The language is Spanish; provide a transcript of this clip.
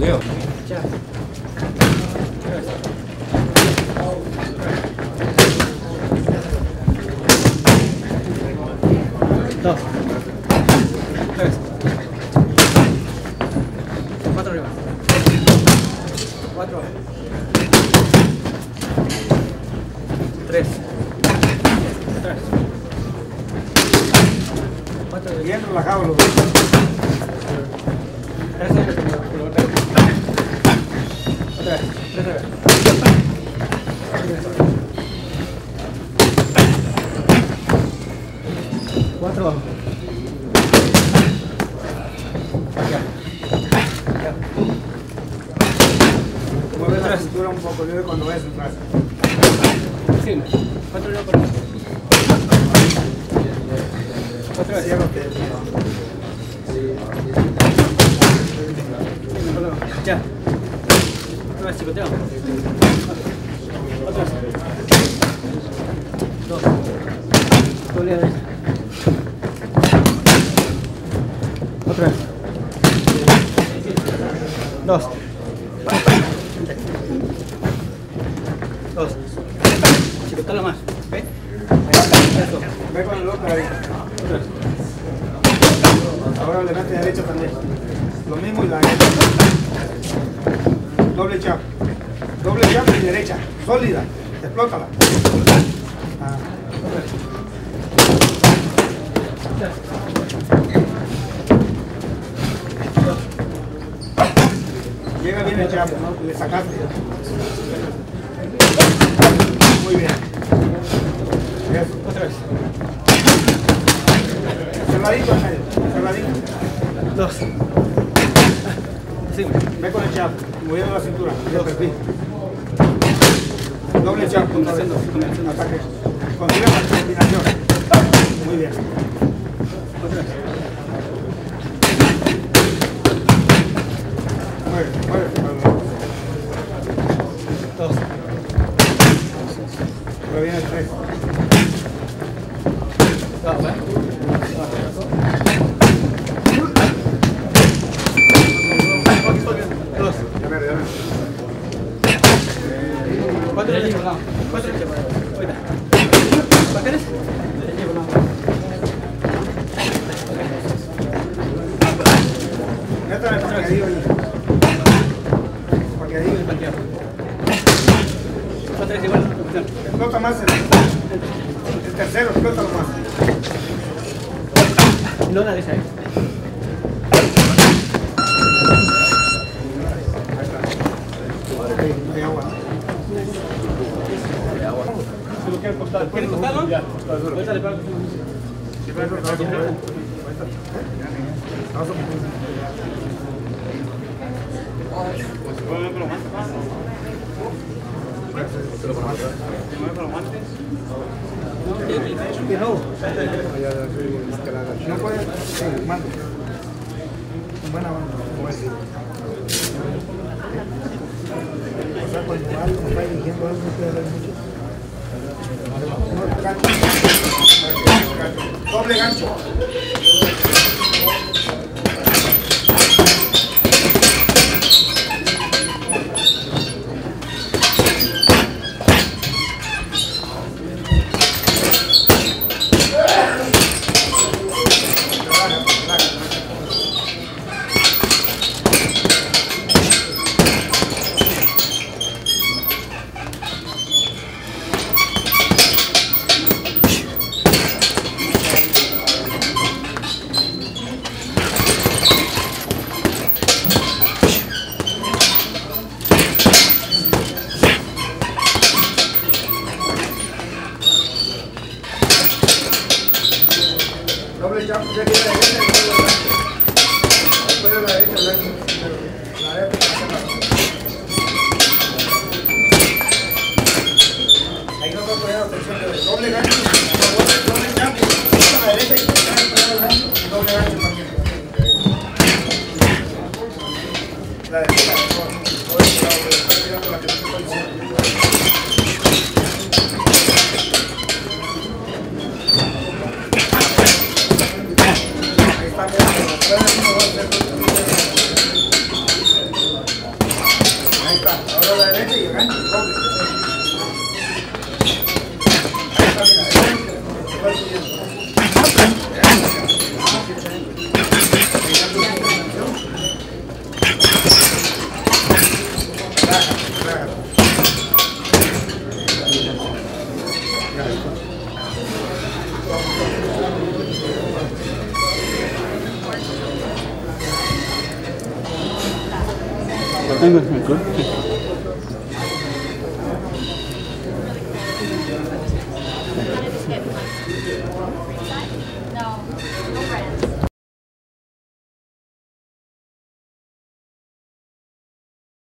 Leo. Cuatro. Cuatro. Tres. Tres. Bien relajado los dos. Tres. Tres. Otra vez. Tres arriba. Cuatro. Mueve la cintura un poco, yo cuando vayas atrás. Sí. Cuatro arriba por Otra. Dos. Dos. Chicoteo más. ¿Ve? Ve con el otro ahí. Otra. Ahora le mete derecha también. Lo mismo y la derecha. Doble jab. Doble jab y derecha. Sólida. Explótala. Ah. Llega bien el jab, ¿no? Le sacaste. Muy bien. Otra vez. Cerradito. Cerradito. Dos. Sí. Ve con el jab, moviendo la cintura, y el perfil. Doble Combinación, combinación, combinación. ataque. Consigue la combinación. Muy bien. Otra Explota más el, tercero, explótalo más. No la ¿eh? Ahí, ¿Quieres puede. Sí, mando. Buena decir. O sea, cuando algo va dirigiendo algo, no puede hacer mucho. No, gancho. Doble gancho. Doble Ahora la derecha y acá. English good. No, no friends.